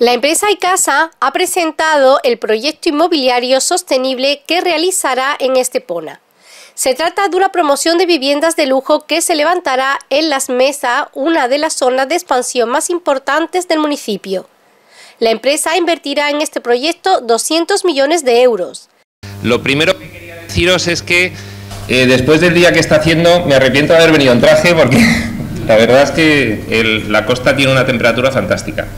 La empresa ICASA ha presentado el proyecto inmobiliario sostenible que realizará en Estepona. Se trata de una promoción de viviendas de lujo que se levantará en Las Mesas, una de las zonas de expansión más importantes del municipio. La empresa invertirá en este proyecto 200 millones de euros. Lo primero que quería deciros es que eh, después del día que está haciendo me arrepiento de haber venido en traje porque la verdad es que la costa tiene una temperatura fantástica.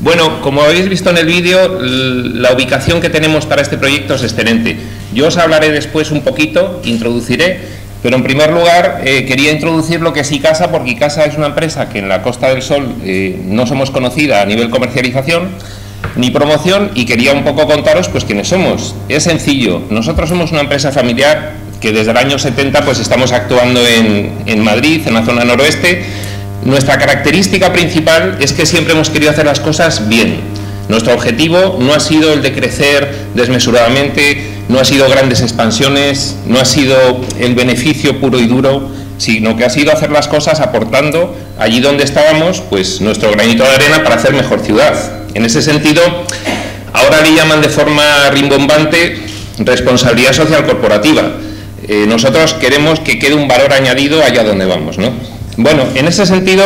Bueno, como habéis visto en el vídeo, la ubicación que tenemos para este proyecto es excelente. Yo os hablaré después un poquito, introduciré, pero en primer lugar eh, quería introducir lo que es ICASA, porque ICASA es una empresa que en la Costa del Sol eh, no somos conocida a nivel comercialización ni promoción y quería un poco contaros pues quiénes somos. Es sencillo, nosotros somos una empresa familiar que desde el año 70 pues estamos actuando en, en Madrid, en la zona noroeste, nuestra característica principal es que siempre hemos querido hacer las cosas bien. Nuestro objetivo no ha sido el de crecer desmesuradamente, no ha sido grandes expansiones, no ha sido el beneficio puro y duro, sino que ha sido hacer las cosas aportando allí donde estábamos, pues nuestro granito de arena para hacer mejor ciudad. En ese sentido, ahora le llaman de forma rimbombante responsabilidad social corporativa. Eh, nosotros queremos que quede un valor añadido allá donde vamos, ¿no? Bueno, en ese sentido,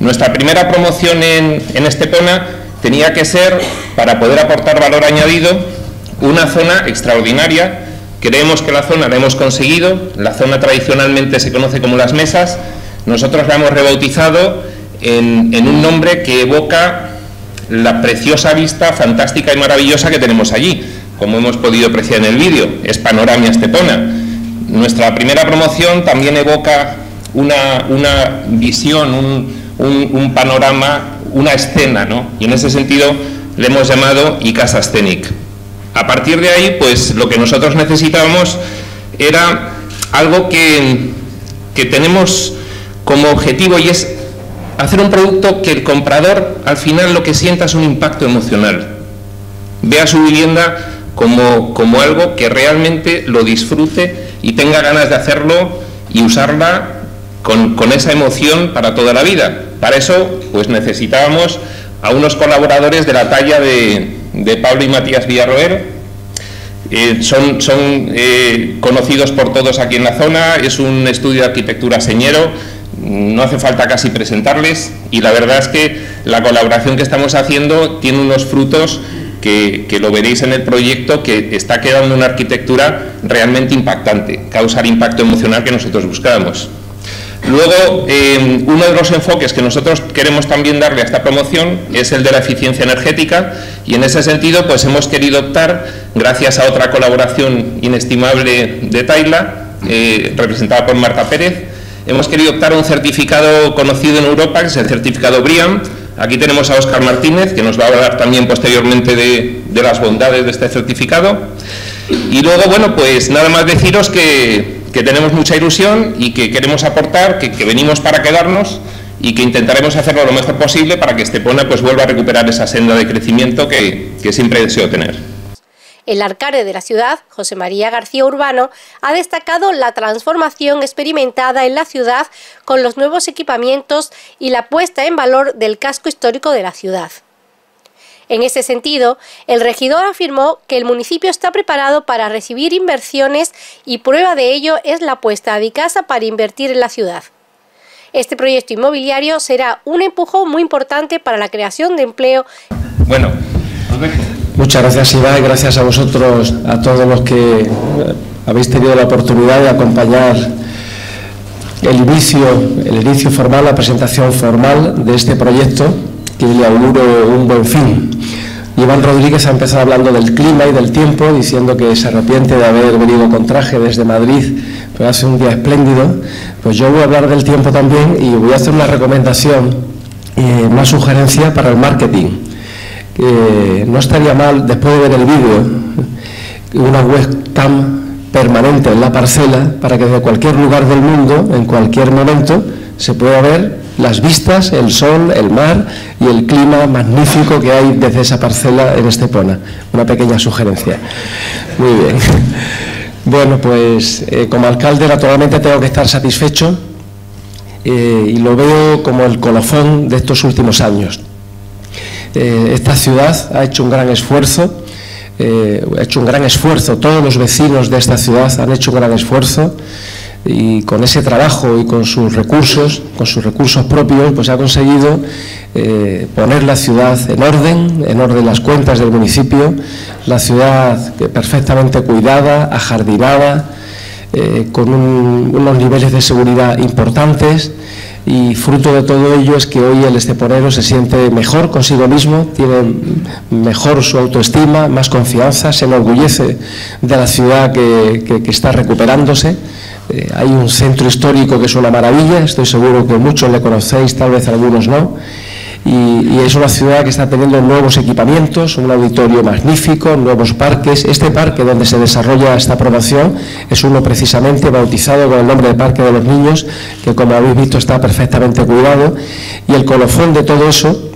nuestra primera promoción en, Estepona tenía que ser, para poder aportar valor añadido, una zona extraordinaria. Creemos que la zona la hemos conseguido, la zona tradicionalmente se conoce como las mesas, nosotros la hemos rebautizado en, en un nombre que evoca la preciosa vista fantástica y maravillosa que tenemos allí, como hemos podido apreciar en el vídeo, es Panoramia Estepona. Nuestra primera promoción también evoca una, visión, un, panorama, una escena, ¿no? Y en ese sentido le hemos llamado Icasa Scenic. A partir de ahí, pues lo que nosotros necesitábamos era algo que, que tenemos como objetivo y es hacer un producto que el comprador al final lo que sienta es un impacto emocional. Vea su vivienda como, como algo que realmente lo disfrute y tenga ganas de hacerlo y usarla con, esa emoción para toda la vida. Para eso, pues necesitábamos a unos colaboradores de la talla de, Pablo y Matías Villarroel. Eh, son, eh, conocidos por todos aquí en la zona, es un estudio de arquitectura señero, no hace falta casi presentarles y la verdad es que la colaboración que estamos haciendo tiene unos frutos que, que, lo veréis en el proyecto, que está quedando una arquitectura realmente impactante, causa el impacto emocional que nosotros buscábamos. Luego, eh, uno de los enfoques que nosotros queremos también darle a esta promoción es el de la eficiencia energética y en ese sentido pues hemos querido optar, gracias a otra colaboración inestimable de Taila, eh, representada por Marta Pérez, hemos querido optar a un certificado conocido en Europa, que es el certificado BRIAM. Aquí tenemos a Óscar Martínez, que nos va a hablar también posteriormente de las bondades de este certificado. Y luego, bueno, pues nada más deciros que que tenemos mucha ilusión y que queremos aportar, que, venimos para quedarnos y que intentaremos hacerlo lo mejor posible para que Estepona pues vuelva a recuperar esa senda de crecimiento que, siempre deseo tener. El alcalde de la ciudad, José María García Urbano, ha destacado la transformación experimentada en la ciudad con los nuevos equipamientos y la puesta en valor del casco histórico de la ciudad. En ese sentido, el regidor afirmó que el municipio está preparado para recibir inversiones y prueba de ello es la apuesta de casa para invertir en la ciudad. Este proyecto inmobiliario será un empujón muy importante para la creación de empleo. Bueno, muchas gracias y gracias a vosotros, a todos los que eh, habéis tenido la oportunidad de acompañar el inicio, el inicio formal, la presentación formal de este proyecto que le auguro un buen fin. Iván Rodríguez ha empezado hablando del clima y del tiempo, diciendo que se arrepiente de haber venido con traje desde Madrid, pero hace un día espléndido. Pues yo voy a hablar del tiempo también y voy a hacer una recomendación, eh, una sugerencia para el marketing. no estaría mal, después de ver el vídeo, una webcam permanente en la parcela para que desde cualquier lugar del mundo, en cualquier momento, se pueda ver las vistas, el sol, el mar y el clima magnífico que hay desde esa parcela en Estepona. Una pequeña sugerencia. Muy bien. Bueno, pues eh, como alcalde naturalmente tengo que estar satisfecho eh, y lo veo como el colofón de estos últimos años. esta ciudad ha hecho un gran esfuerzo, ha hecho un gran esfuerzo, todos los vecinos de esta ciudad han hecho un gran esfuerzo y con ese trabajo y con sus recursos, con sus recursos propios, pues ha conseguido eh, poner la ciudad en orden, en orden las cuentas del municipio, la ciudad perfectamente cuidada, ajardinada, eh, con unos niveles de seguridad importantes y fruto de todo ello es que hoy el esteponero se siente mejor consigo mismo, tiene mejor su autoestima, más confianza, se enorgullece de la ciudad que está recuperándose eh, hay un centro histórico que es una maravilla, estoy seguro que muchos le conocéis, tal vez algunos no. Y, es una ciudad que está teniendo nuevos equipamientos, un auditorio magnífico, nuevos parques. Este parque donde se desarrolla esta promoción es uno precisamente bautizado con el nombre de Parque de los Niños, que como habéis visto está perfectamente cuidado. Y el colofón de todo eso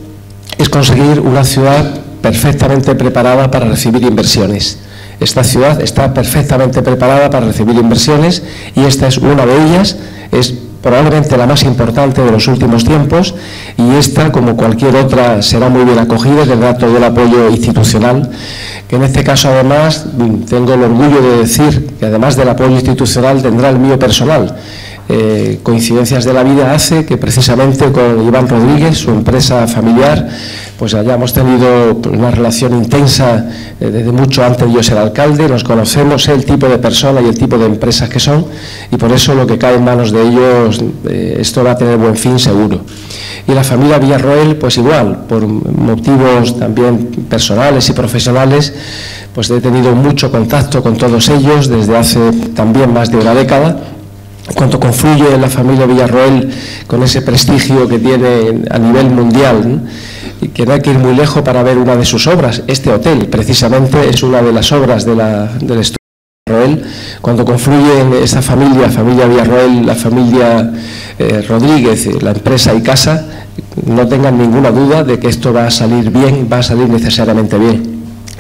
es conseguir una ciudad perfectamente preparada para recibir inversiones. Esta ciudad está perfectamente preparada para recibir inversiones y esta es una de ellas, probablemente la más importante de los últimos tiempos y esta, como cualquier otra, será muy bien acogida tendrá todo el apoyo institucional, que en este caso además tengo el orgullo de decir que además del apoyo institucional tendrá el mío personal. Eh, coincidencias de la vida hace que precisamente con Iván Rodríguez, su empresa familiar, pues hayamos tenido una relación intensa eh, desde mucho antes de yo ser alcalde, nos conocemos, el tipo de persona y el tipo de empresas que son y por eso lo que cae en manos de ellos, eh, esto va a tener buen fin seguro. Y la familia Villarroel, pues igual, por motivos también personales y profesionales, pues he tenido mucho contacto con todos ellos desde hace también más de una década cuando confluye la familia Villarroel con ese prestigio que tiene a nivel mundial, y que no hay que ir muy lejos para ver una de sus obras. Este hotel, precisamente, es una de las obras de la, del estudio Villarroel. Cuando confluye esa familia, familia Villarroel, la familia eh, Rodríguez, la empresa y casa, no tengan ninguna duda de que esto va a salir bien, va a salir necesariamente bien.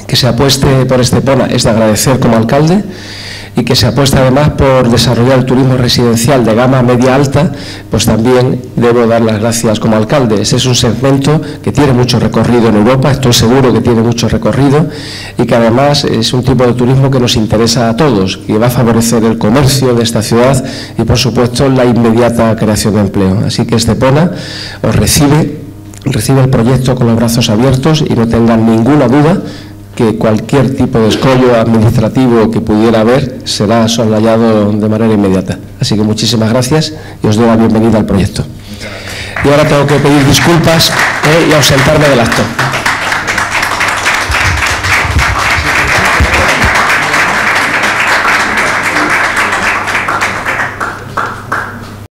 Que se apueste por Estepona es de agradecer como alcalde y que se apuesta además por desarrollar el turismo residencial de gama media alta, pues también debo dar las gracias como alcalde. Ese es un segmento que tiene mucho recorrido en Europa, estoy seguro que tiene mucho recorrido y que además es un tipo de turismo que nos interesa a todos, que va a favorecer el comercio de esta ciudad y por supuesto la inmediata creación de empleo. Así que Estepona os recibe recibe el proyecto con los brazos abiertos y no tengan ninguna duda que cualquier tipo de escollo administrativo que pudiera haber será soslayado de manera inmediata. Así que muchísimas gracias y os doy la bienvenida al proyecto. Y ahora tengo que pedir disculpas eh, y ausentarme del acto.